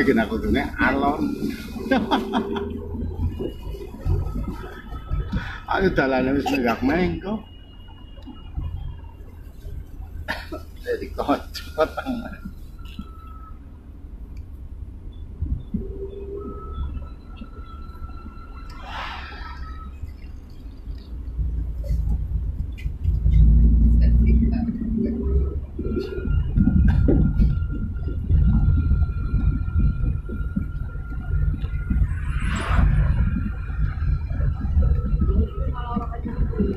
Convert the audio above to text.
kudune kena kudune alon. Aku dalane wis negak mengko. Jadi kocok tangan. makakadiri.